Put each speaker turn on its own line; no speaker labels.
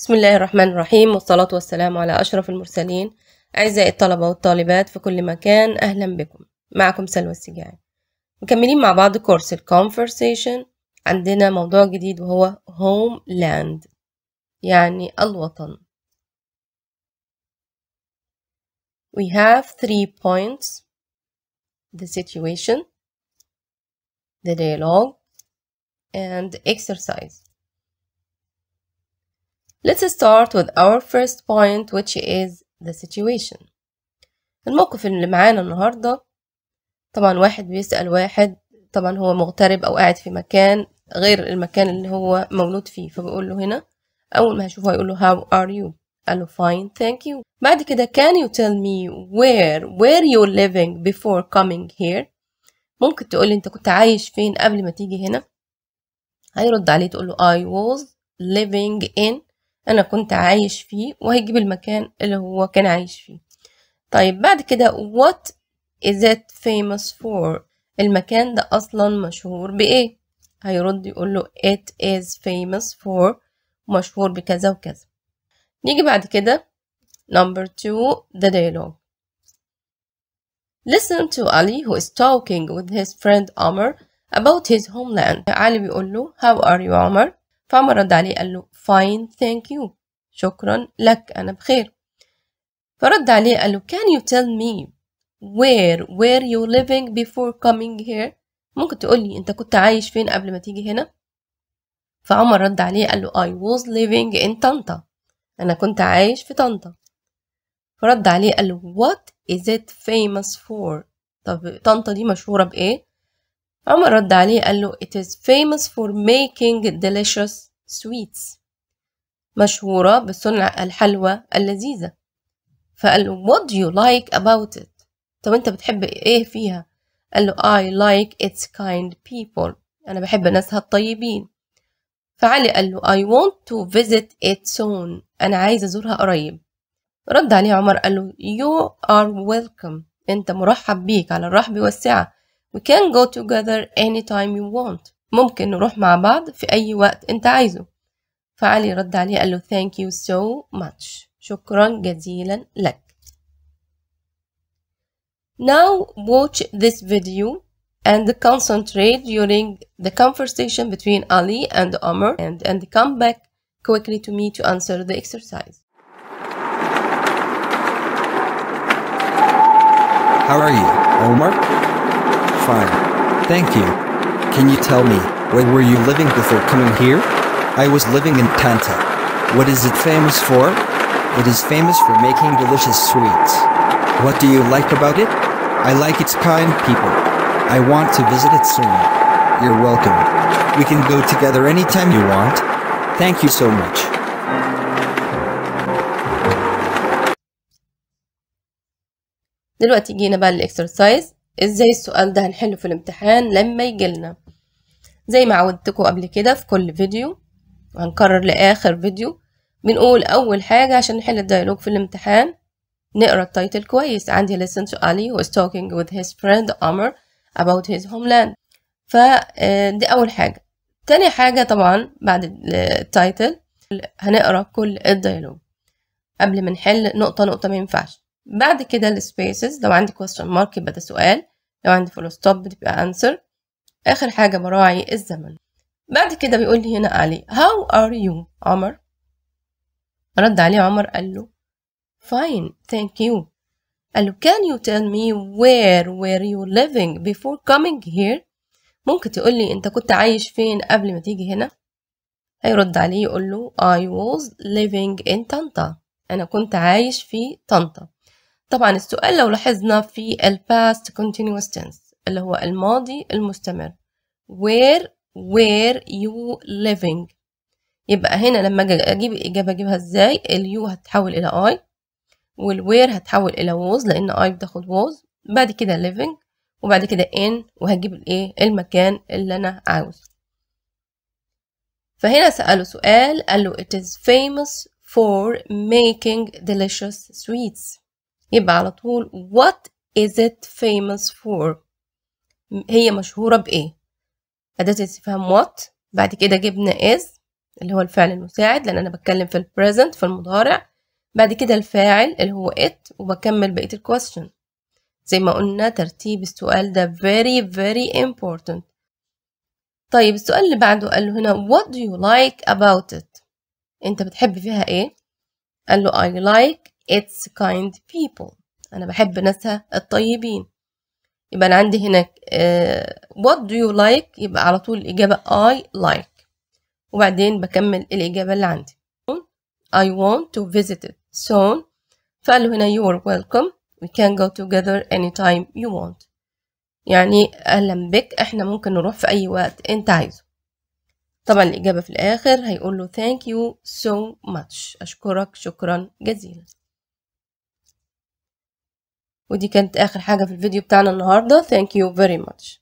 بسم الله الرحمن الرحيم والصلاة والسلام على أشرف المرسلين. أعزائي الطلبة والطالبات في كل مكان أهلا بكم. معكم سلوى السجاعي. مكملين مع بعض كورس الكونفرسيشن عندنا موضوع جديد وهو homeland يعني الوطن. We have three points. The situation. The dialogue. And exercise. Let's start with our first point which is the situation. الموقف اللي معانا النهاردة طبعا واحد بيسأل واحد طبعا هو مغترب أو قاعد في مكان غير المكان اللي هو مولود فيه فبيقول له هنا أول ما هيشوفه هيقول له how are you قال له fine thank you. بعد كده can you tell me where where you living before coming here ممكن تقولي انت كنت عايش فين قبل ما تيجي هنا؟ هيرد عليه تقول له I was living in أنا كنت عايش فيه وهيجيب المكان اللي هو كان عايش فيه. طيب بعد كده what is it famous for المكان ده أصلا مشهور بإيه؟ هيرد يقول له it is famous for مشهور بكذا وكذا. نيجي بعد كده number two the dialogue. Listen to Ali who is talking with his friend Amr about his homeland. علي بيقول له how are you عمر فعمر رد عليه قال له fine thank you. شكرا لك أنا بخير. فرد عليه قال له can you tell me where were you living before coming here? ممكن تقولي أنت كنت عايش فين قبل ما تيجي هنا؟ فعمر رد عليه قال له I was living in طنطا أنا كنت عايش في طنطا فرد عليه قال له what is it famous for? طب طنطا دي مشهورة بإيه؟ عمر رد عليه قال له it is famous for making delicious sweets. مشهورة بصنع الحلوى اللذيذة. فقال له what do you like about it? طب أنت بتحب إيه فيها? قال له I like its kind people. أنا بحب ناسها الطيبين. فعلي قال له I want to visit it soon. أنا عايز أزورها قريب. رد عليه عمر قال له you are welcome. أنت مرحب بيك على الرحب والسعة. we can go together anytime you want ممكن نروح مع بعض في أي وقت أنت عايزه فعلي رد عليه قال له thank you so much شكرا جزيلا لك Now watch this video and concentrate during the conversation between Ali and Omar and, and come back quickly to me to answer the exercise.
How are you, Omar? Fine. Thank you. Can you tell me, where were you living before coming here? I was living in Tanta. What is it famous for? It is famous for making delicious sweets. What do you like about it? I like its kind people. I want to visit it soon. You're welcome. We can go together anytime you want. Thank you so much.
دلوقتي جينا بقى للاكسرسايز إزاي السؤال ده هنحله في الامتحان لما يجيلنا زي ما عودتكم قبل كده في كل فيديو وهنكرر لآخر فيديو بنقول أول حاجة عشان نحل ال dialogue في الامتحان نقرأ ال title كويس. عندي listen to Ali who is talking with his friend Amr about his homeland. فدي أول حاجة. تاني حاجة طبعا بعد ال title هنقرأ كل ال dialogue قبل ما نحل نقطة نقطة ما ينفعش. بعد كده ال spaces لو عندي question mark يبقى ده سؤال. لو عندي full stop بتبقى answer. آخر حاجة براعي الزمن. بعد كده بيقول لي هنا علي how are you عمر؟ رد عليه عمر قال له fine thank you. قال له can you tell me where were you living before coming here? ممكن تقول لي أنت كنت عايش فين قبل ما تيجي هنا؟ هيرد عليه يقول له I was living in طنطا أنا كنت عايش في طنطا طبعا السؤال لو لاحظنا في ال past continuous tense اللي هو الماضي المستمر. Where where you living? يبقى هنا لما أجي أجيب الإجابة أجيبها إزاي؟ اليو هتتحول إلى I والوير هتحول إلى was لأن I بتاخد was. بعد كده living وبعد كده in وهجيب الإيه المكان اللي أنا عاوزه. فهنا سأله سؤال قال له it is famous for making delicious sweets. يبقى على طول what is it famous for هي مشهورة بإيه؟ أداة استفهام what بعد كده جبنا is اللي هو الفعل المساعد لأن أنا بتكلم في ال present في المضارع. بعد كده الفاعل اللي هو it وبكمل بقية ال question زي ما قلنا ترتيب السؤال ده very very important. طيب السؤال اللي بعده قال له هنا what do you like about it أنت بتحب فيها إيه؟ قال له I like its kind people. أنا بحب ناسها الطيبين. يبقى أنا عندي هنا uh, what do you like يبقى على طول الإجابة I like. وبعدين بكمل الإجابة اللي عندي. I want to visit it soon. فقال له هنا you are welcome. We can go together anytime you want. يعني أهلا بك إحنا ممكن نروح في أي وقت أنت عايزه. طبعا الإجابة في الآخر هيقول له thank you so much. أشكرك شكرا جزيلا. ودي كانت آخر حاجة في الفيديو بتاعنا النهاردة. Thank you very much.